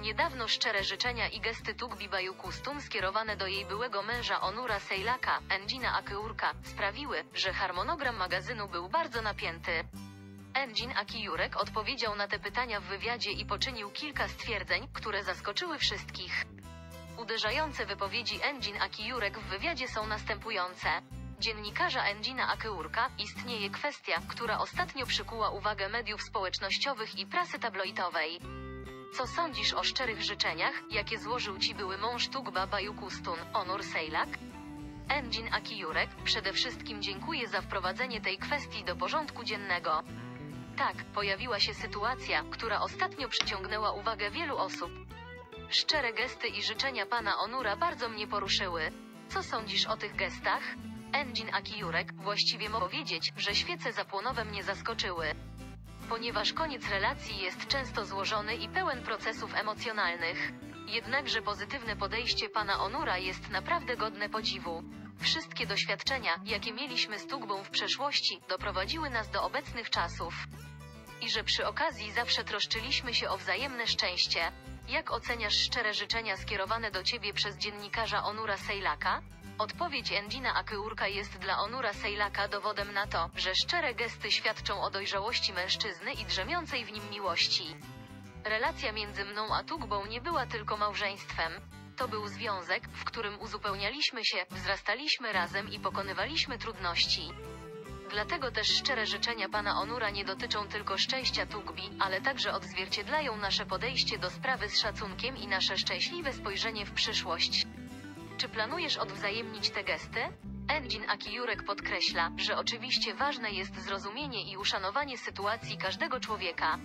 Niedawno szczere życzenia i gesty Tugbi Bajukustum skierowane do jej byłego męża Onura Sejlaka, Engina Akyurka, sprawiły, że harmonogram magazynu był bardzo napięty. Engin Akijurek odpowiedział na te pytania w wywiadzie i poczynił kilka stwierdzeń, które zaskoczyły wszystkich. Uderzające wypowiedzi Engin Akijurek w wywiadzie są następujące. Dziennikarza Engina Akyurka istnieje kwestia, która ostatnio przykuła uwagę mediów społecznościowych i prasy tabloidowej. Co sądzisz o szczerych życzeniach, jakie złożył ci były mąż Tugba Bajukustum, Onur Sejlak? Engin Akijurek, przede wszystkim dziękuję za wprowadzenie tej kwestii do porządku dziennego. Tak, pojawiła się sytuacja, która ostatnio przyciągnęła uwagę wielu osób. Szczere gesty i życzenia pana Onura bardzo mnie poruszyły. Co sądzisz o tych gestach? Engin Akijurek, właściwie mogę powiedzieć, że świece zapłonowe mnie zaskoczyły. Ponieważ koniec relacji jest często złożony i pełen procesów emocjonalnych. Jednakże pozytywne podejście pana Onura jest naprawdę godne podziwu. Wszystkie doświadczenia, jakie mieliśmy z Tugbą w przeszłości, doprowadziły nas do obecnych czasów. I że przy okazji zawsze troszczyliśmy się o wzajemne szczęście. Jak oceniasz szczere życzenia skierowane do ciebie przez dziennikarza Onura Sejlaka? Odpowiedź Engina Akyurka jest dla Onura Sejlaka dowodem na to, że szczere gesty świadczą o dojrzałości mężczyzny i drzemiącej w nim miłości. Relacja między mną a Tugbą nie była tylko małżeństwem. To był związek, w którym uzupełnialiśmy się, wzrastaliśmy razem i pokonywaliśmy trudności. Dlatego też szczere życzenia pana Onura nie dotyczą tylko szczęścia Tugbi, ale także odzwierciedlają nasze podejście do sprawy z szacunkiem i nasze szczęśliwe spojrzenie w przyszłość. Czy planujesz odwzajemnić te gesty? Engin Akijurek podkreśla, że oczywiście ważne jest zrozumienie i uszanowanie sytuacji każdego człowieka.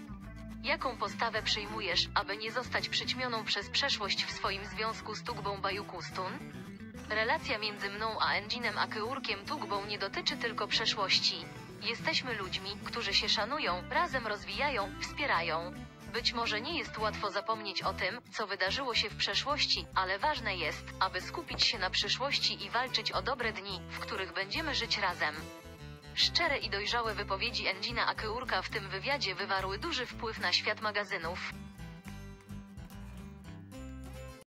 Jaką postawę przyjmujesz, aby nie zostać przyćmioną przez przeszłość w swoim związku z Tugbą Bajukustun? Relacja między mną a Enginem Akyurkiem Tugbą nie dotyczy tylko przeszłości. Jesteśmy ludźmi, którzy się szanują, razem rozwijają, wspierają. Być może nie jest łatwo zapomnieć o tym, co wydarzyło się w przeszłości, ale ważne jest, aby skupić się na przyszłości i walczyć o dobre dni, w których będziemy żyć razem. Szczere i dojrzałe wypowiedzi Engina Akyurka w tym wywiadzie wywarły duży wpływ na świat magazynów.